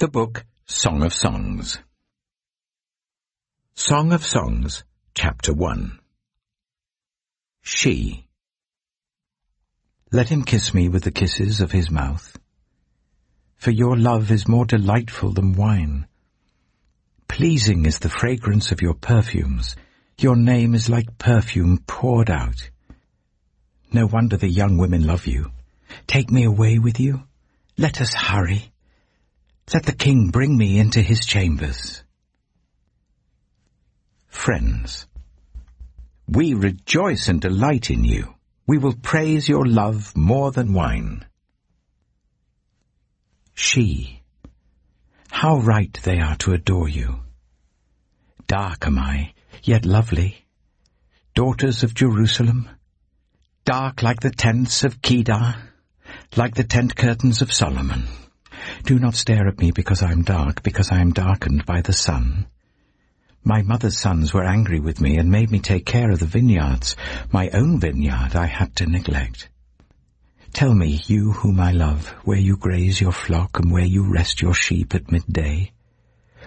The book Song of Songs. Song of Songs, Chapter 1 She Let him kiss me with the kisses of his mouth, for your love is more delightful than wine. Pleasing is the fragrance of your perfumes, your name is like perfume poured out. No wonder the young women love you. Take me away with you. Let us hurry. Let the king bring me into his chambers. Friends, we rejoice and delight in you. We will praise your love more than wine. She, how right they are to adore you. Dark am I, yet lovely. Daughters of Jerusalem, dark like the tents of Kedar, like the tent curtains of Solomon. Do not stare at me because I am dark, because I am darkened by the sun. My mother's sons were angry with me and made me take care of the vineyards. My own vineyard I had to neglect. Tell me, you whom I love, where you graze your flock and where you rest your sheep at midday.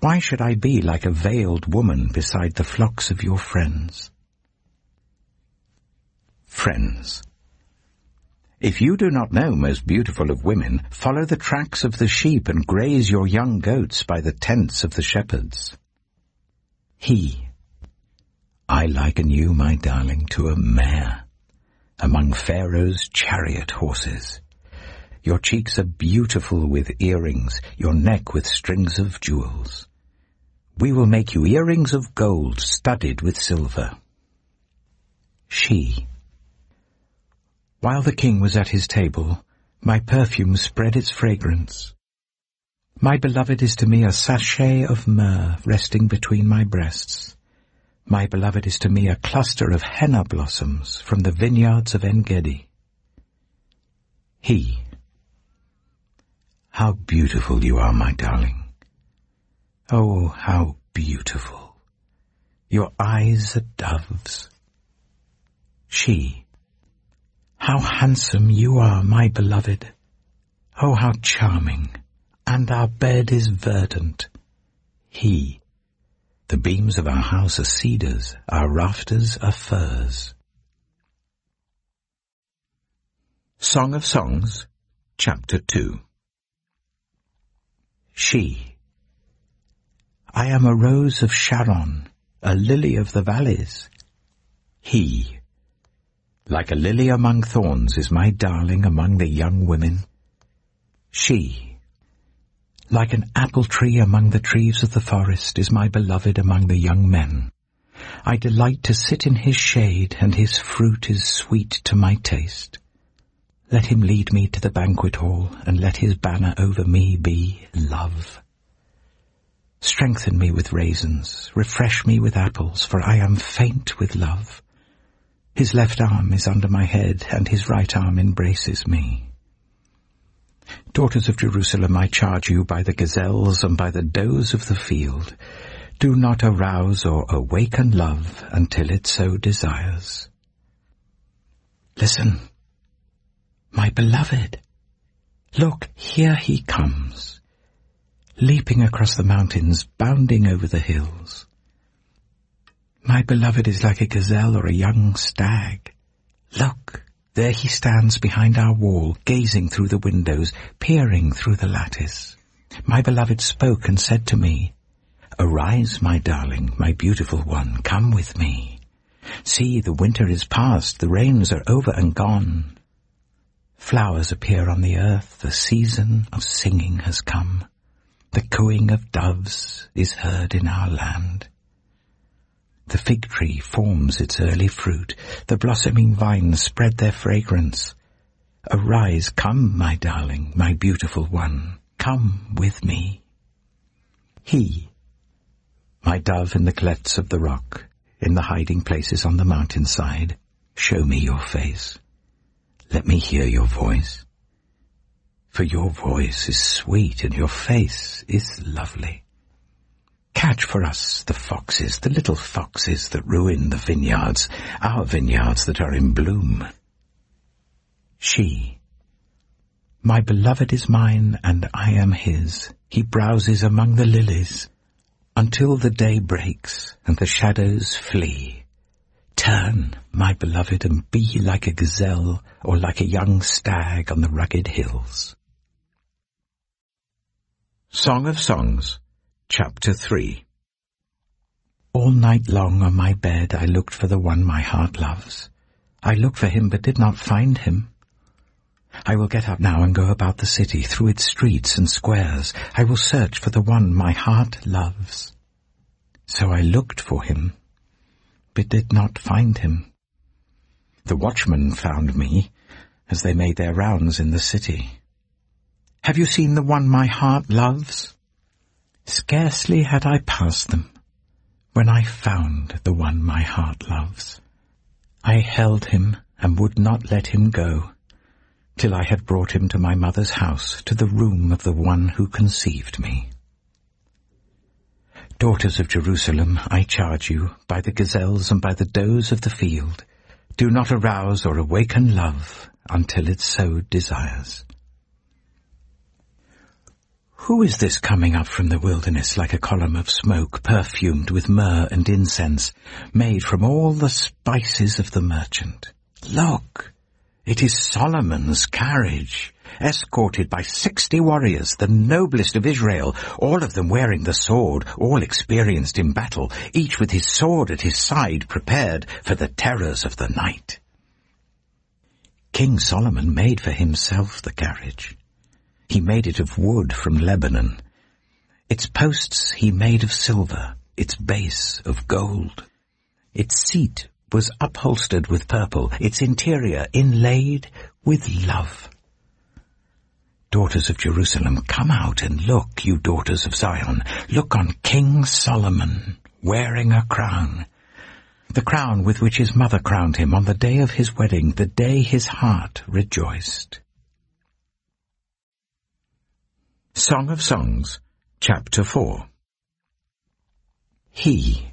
Why should I be like a veiled woman beside the flocks of your friends? Friends. If you do not know, most beautiful of women, follow the tracks of the sheep and graze your young goats by the tents of the shepherds. He. I liken you, my darling, to a mare among Pharaoh's chariot horses. Your cheeks are beautiful with earrings, your neck with strings of jewels. We will make you earrings of gold studded with silver. She. While the king was at his table, my perfume spread its fragrance. My beloved is to me a sachet of myrrh resting between my breasts. My beloved is to me a cluster of henna blossoms from the vineyards of En-gedi. He. How beautiful you are, my darling. Oh, how beautiful. Your eyes are doves. She. How handsome you are, my beloved. Oh, how charming and our bed is verdant. He, the beams of our house are cedars, our rafters are firs. Song of Songs, Chapter 2 She I am a rose of Sharon, a lily of the valleys. He Like a lily among thorns is my darling among the young women. She like an apple tree among the trees of the forest is my beloved among the young men. I delight to sit in his shade, and his fruit is sweet to my taste. Let him lead me to the banquet hall, and let his banner over me be love. Strengthen me with raisins, refresh me with apples, for I am faint with love. His left arm is under my head, and his right arm embraces me. Daughters of Jerusalem, I charge you by the gazelles and by the does of the field, do not arouse or awaken love until it so desires. Listen, my beloved, look, here he comes, leaping across the mountains, bounding over the hills. My beloved is like a gazelle or a young stag. Look, there he stands behind our wall, gazing through the windows, peering through the lattice. My beloved spoke and said to me, Arise, my darling, my beautiful one, come with me. See, the winter is past, the rains are over and gone. Flowers appear on the earth, the season of singing has come. The cooing of doves is heard in our land. The fig tree forms its early fruit. The blossoming vines spread their fragrance. Arise, come, my darling, my beautiful one. Come with me. He, my dove in the clefts of the rock, in the hiding places on the mountainside, show me your face. Let me hear your voice. For your voice is sweet and your face is lovely. Catch for us the foxes, the little foxes that ruin the vineyards, our vineyards that are in bloom. She, My beloved is mine, and I am his. He browses among the lilies until the day breaks and the shadows flee. Turn, my beloved, and be like a gazelle or like a young stag on the rugged hills. Song of Songs, Chapter 3 All night long on my bed I looked for the one my heart loves. I looked for him but did not find him. I will get up now and go about the city, through its streets and squares. I will search for the one my heart loves. So I looked for him, but did not find him. The watchmen found me, as they made their rounds in the city. Have you seen the one my heart loves? Scarcely had I passed them, when I found the one my heart loves. I held him and would not let him go till I had brought him to my mother's house, to the room of the one who conceived me. Daughters of Jerusalem, I charge you, by the gazelles and by the does of the field, do not arouse or awaken love until it so desires. Who is this coming up from the wilderness like a column of smoke perfumed with myrrh and incense, made from all the spices of the merchant? Look! It is Solomon's carriage, escorted by sixty warriors, the noblest of Israel, all of them wearing the sword, all experienced in battle, each with his sword at his side, prepared for the terrors of the night. King Solomon made for himself the carriage. He made it of wood from Lebanon. Its posts he made of silver, its base of gold. Its seat was upholstered with purple, its interior inlaid with love. Daughters of Jerusalem, come out and look, you daughters of Zion. Look on King Solomon, wearing a crown. The crown with which his mother crowned him on the day of his wedding, the day his heart rejoiced. Song of Songs, Chapter 4 He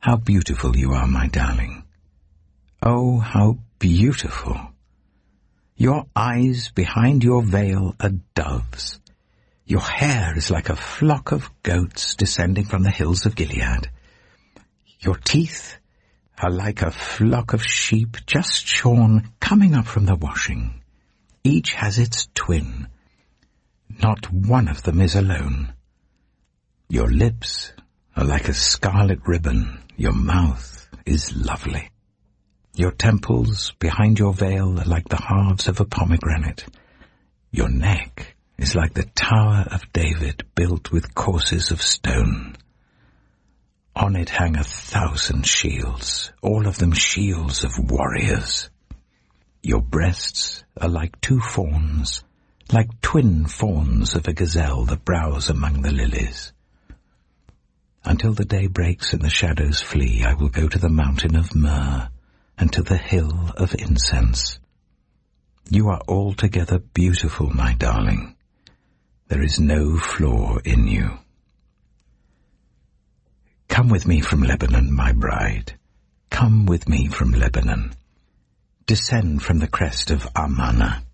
how beautiful you are, my darling. Oh, how beautiful. Your eyes behind your veil are doves. Your hair is like a flock of goats descending from the hills of Gilead. Your teeth are like a flock of sheep just shorn coming up from the washing. Each has its twin. Not one of them is alone. Your lips are like a scarlet ribbon your mouth is lovely. Your temples behind your veil are like the halves of a pomegranate. Your neck is like the Tower of David built with courses of stone. On it hang a thousand shields, all of them shields of warriors. Your breasts are like two fawns, like twin fawns of a gazelle that browse among the lilies. Until the day breaks and the shadows flee, I will go to the mountain of myrrh and to the hill of incense. You are altogether beautiful, my darling. There is no flaw in you. Come with me from Lebanon, my bride. Come with me from Lebanon. Descend from the crest of Amana.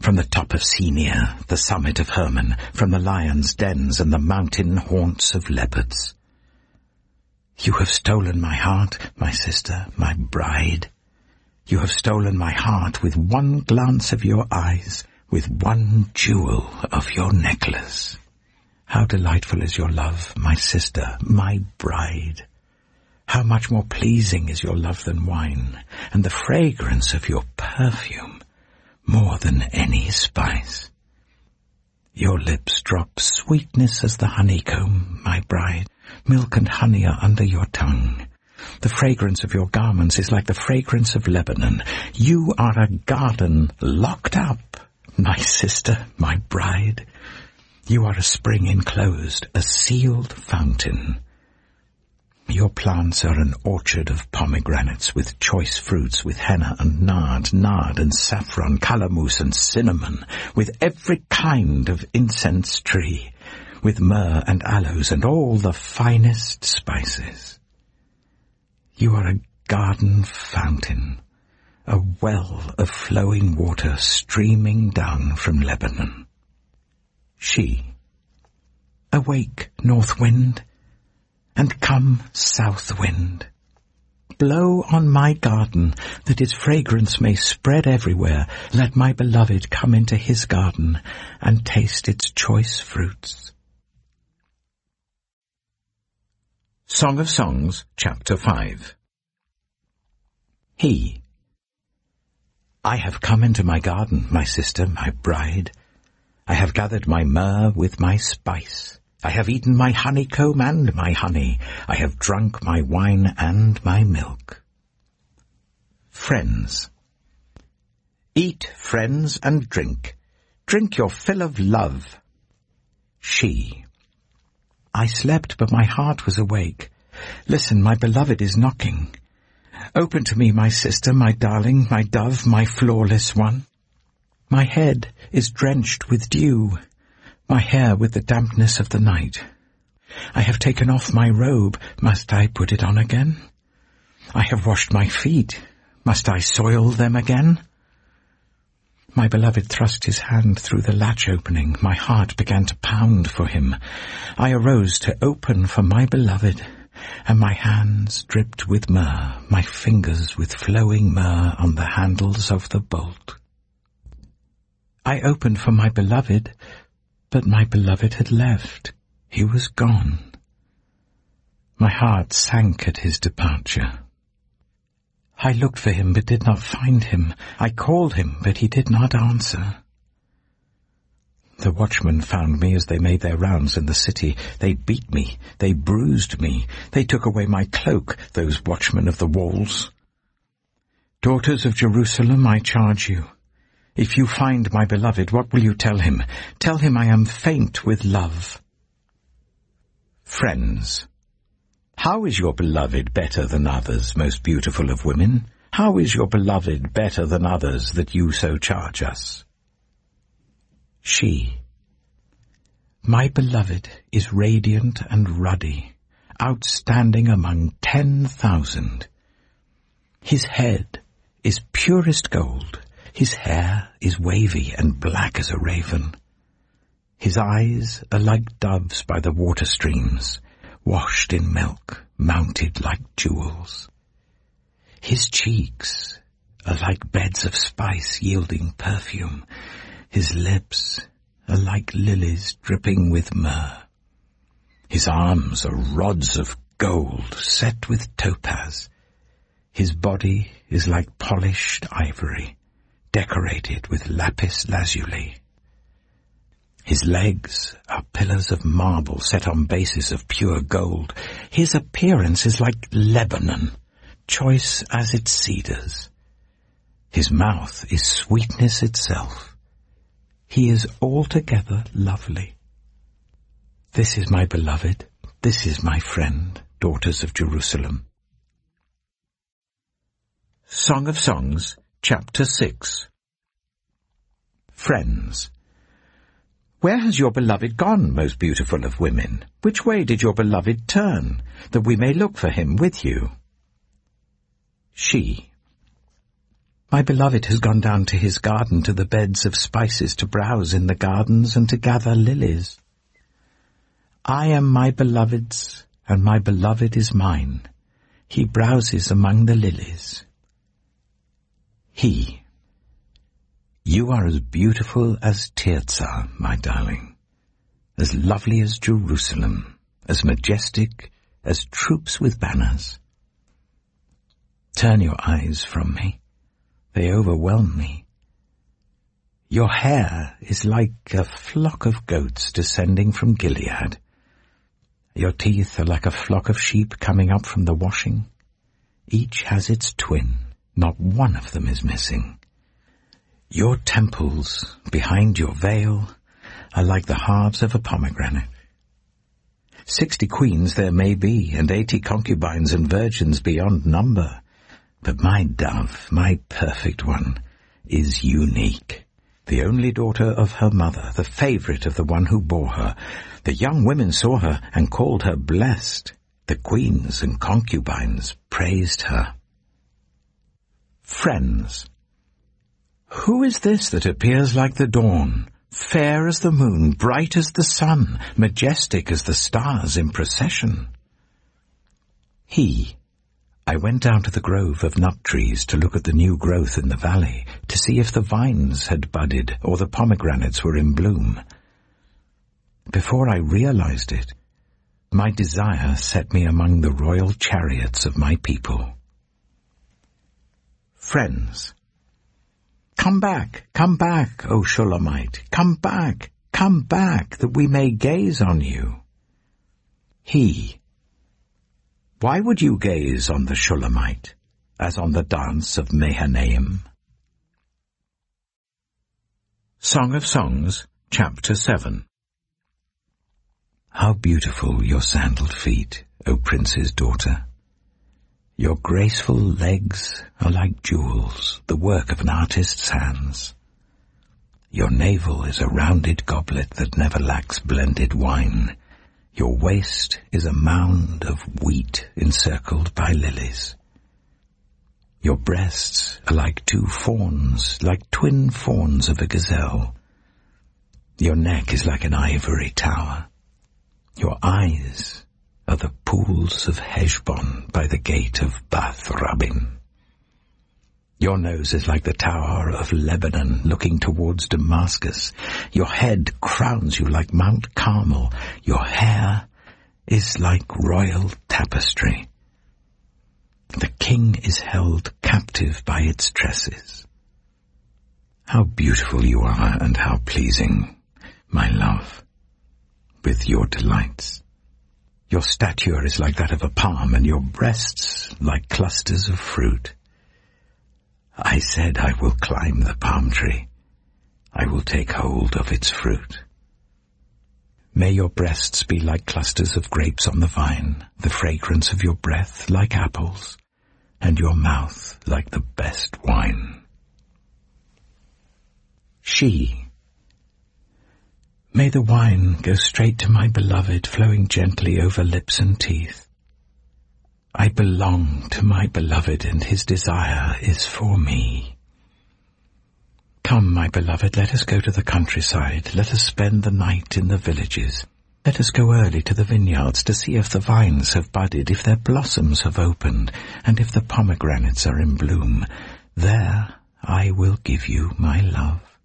From the top of Senir, the summit of Hermon, from the lions' dens and the mountain haunts of leopards. You have stolen my heart, my sister, my bride. You have stolen my heart with one glance of your eyes, with one jewel of your necklace. How delightful is your love, my sister, my bride. How much more pleasing is your love than wine, and the fragrance of your perfume more than any spice. Your lips drop sweetness as the honeycomb, my bride. Milk and honey are under your tongue. The fragrance of your garments is like the fragrance of Lebanon. You are a garden locked up, my sister, my bride. You are a spring enclosed, a sealed fountain. Your plants are an orchard of pomegranates with choice fruits, with henna and nard, nard and saffron, calamus and cinnamon, with every kind of incense tree, with myrrh and aloes and all the finest spices. You are a garden fountain, a well of flowing water streaming down from Lebanon. She, awake, north wind, and come, south wind. Blow on my garden, that its fragrance may spread everywhere. Let my beloved come into his garden and taste its choice fruits. Song of Songs, Chapter 5 He I have come into my garden, my sister, my bride. I have gathered my myrrh with my spice. I have eaten my honeycomb and my honey. I have drunk my wine and my milk. Friends. Eat, friends, and drink. Drink your fill of love. She. I slept, but my heart was awake. Listen, my beloved is knocking. Open to me, my sister, my darling, my dove, my flawless one. My head is drenched with dew, my hair with the dampness of the night. I have taken off my robe. Must I put it on again? I have washed my feet. Must I soil them again? My beloved thrust his hand through the latch opening. My heart began to pound for him. I arose to open for my beloved, and my hands dripped with myrrh, my fingers with flowing myrrh on the handles of the bolt. I opened for my beloved, but my beloved had left. He was gone. My heart sank at his departure. I looked for him but did not find him. I called him but he did not answer. The watchmen found me as they made their rounds in the city. They beat me. They bruised me. They took away my cloak, those watchmen of the walls. Daughters of Jerusalem, I charge you. If you find my beloved, what will you tell him? Tell him I am faint with love. Friends. How is your beloved better than others, most beautiful of women? How is your beloved better than others that you so charge us? She. My beloved is radiant and ruddy, outstanding among ten thousand. His head is purest gold, his hair is wavy and black as a raven. His eyes are like doves by the water streams, washed in milk, mounted like jewels. His cheeks are like beds of spice yielding perfume. His lips are like lilies dripping with myrrh. His arms are rods of gold set with topaz. His body is like polished ivory, decorated with lapis lazuli. His legs are pillars of marble set on bases of pure gold. His appearance is like Lebanon, choice as its cedars. His mouth is sweetness itself. He is altogether lovely. This is my beloved, this is my friend, daughters of Jerusalem. Song of Songs, Chapter 6 Friends where has your beloved gone, most beautiful of women? Which way did your beloved turn, that we may look for him with you? She. My beloved has gone down to his garden to the beds of spices to browse in the gardens and to gather lilies. I am my beloved's, and my beloved is mine. He browses among the lilies. He. You are as beautiful as Tirzah, my darling, as lovely as Jerusalem, as majestic as troops with banners. Turn your eyes from me. They overwhelm me. Your hair is like a flock of goats descending from Gilead. Your teeth are like a flock of sheep coming up from the washing. Each has its twin. Not one of them is missing. Your temples, behind your veil, are like the halves of a pomegranate. Sixty queens there may be, and eighty concubines and virgins beyond number. But my dove, my perfect one, is unique. The only daughter of her mother, the favorite of the one who bore her. The young women saw her and called her blessed. The queens and concubines praised her. Friends. Who is this that appears like the dawn, fair as the moon, bright as the sun, majestic as the stars in procession? He. I went down to the grove of nut trees to look at the new growth in the valley, to see if the vines had budded or the pomegranates were in bloom. Before I realized it, my desire set me among the royal chariots of my people. Friends, come back, come back, O Shulammite, come back, come back, that we may gaze on you. He, why would you gaze on the Shulammite, as on the dance of Mahanaim? Song of Songs, Chapter 7 How beautiful your sandaled feet, O prince's daughter! Your graceful legs are like jewels, the work of an artist's hands. Your navel is a rounded goblet that never lacks blended wine. Your waist is a mound of wheat encircled by lilies. Your breasts are like two fawns, like twin fawns of a gazelle. Your neck is like an ivory tower. Your eyes are the pools of Heshbon by the gate of Bath Rabbim. Your nose is like the tower of Lebanon looking towards Damascus. Your head crowns you like Mount Carmel. Your hair is like royal tapestry. The king is held captive by its tresses. How beautiful you are and how pleasing, my love, with your delights. Your stature is like that of a palm, and your breasts like clusters of fruit. I said I will climb the palm tree. I will take hold of its fruit. May your breasts be like clusters of grapes on the vine, the fragrance of your breath like apples, and your mouth like the best wine. She May the wine go straight to my beloved, flowing gently over lips and teeth. I belong to my beloved and his desire is for me. Come, my beloved, let us go to the countryside. Let us spend the night in the villages. Let us go early to the vineyards to see if the vines have budded, if their blossoms have opened, and if the pomegranates are in bloom. There I will give you my love.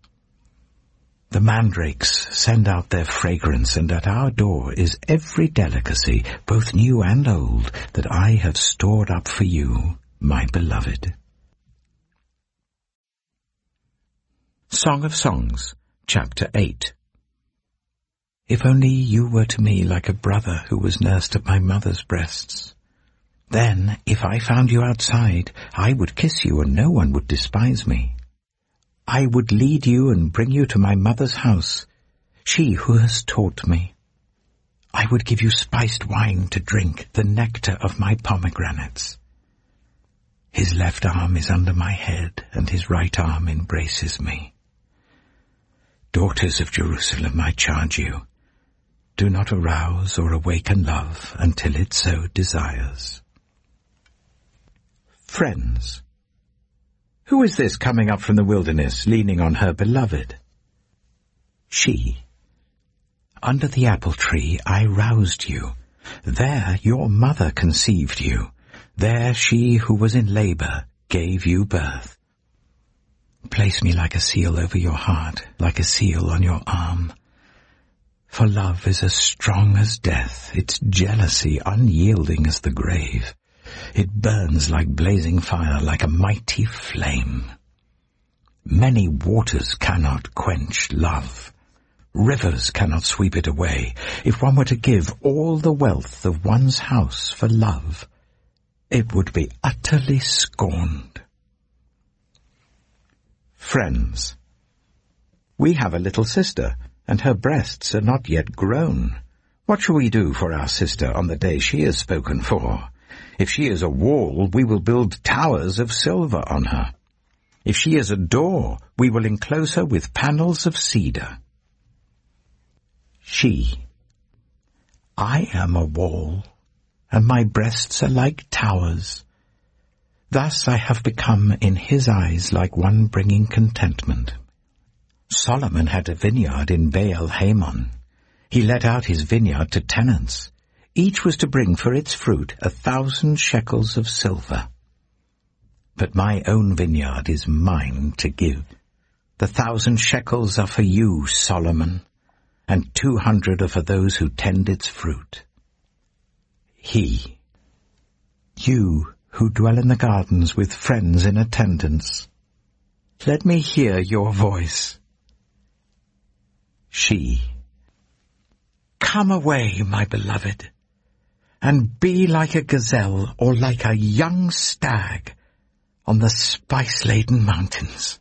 The mandrakes send out their fragrance, and at our door is every delicacy, both new and old, that I have stored up for you, my beloved. Song of Songs, Chapter 8 If only you were to me like a brother who was nursed at my mother's breasts. Then, if I found you outside, I would kiss you and no one would despise me. I would lead you and bring you to my mother's house, she who has taught me. I would give you spiced wine to drink, the nectar of my pomegranates. His left arm is under my head, and his right arm embraces me. Daughters of Jerusalem, I charge you, do not arouse or awaken love until it so desires. Friends, who is this coming up from the wilderness, leaning on her beloved? She. Under the apple tree I roused you. There your mother conceived you. There she who was in labor gave you birth. Place me like a seal over your heart, like a seal on your arm. For love is as strong as death, its jealousy unyielding as the grave. It burns like blazing fire, like a mighty flame. Many waters cannot quench love. Rivers cannot sweep it away. If one were to give all the wealth of one's house for love, it would be utterly scorned. Friends, we have a little sister, and her breasts are not yet grown. What shall we do for our sister on the day she is spoken for? If she is a wall, we will build towers of silver on her. If she is a door, we will enclose her with panels of cedar. She. I am a wall, and my breasts are like towers. Thus I have become in his eyes like one bringing contentment. Solomon had a vineyard in Baal Hamon. He let out his vineyard to tenants. Each was to bring for its fruit a thousand shekels of silver. But my own vineyard is mine to give. The thousand shekels are for you, Solomon, and two hundred are for those who tend its fruit. He, you who dwell in the gardens with friends in attendance, let me hear your voice. She, come away, my beloved, and be like a gazelle or like a young stag on the spice-laden mountains.